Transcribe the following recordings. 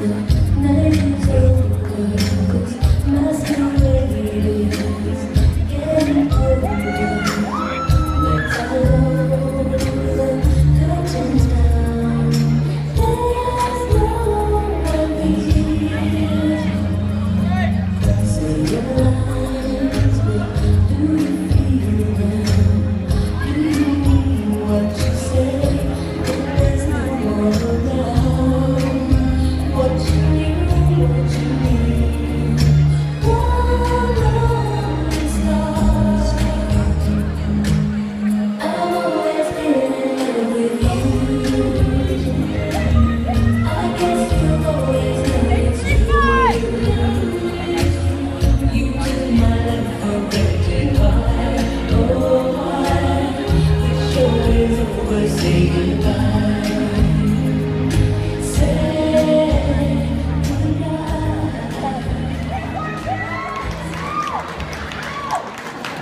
Amen.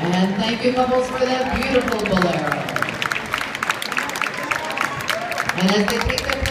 And thank you, Bubbles, for that beautiful bolero. And as they take their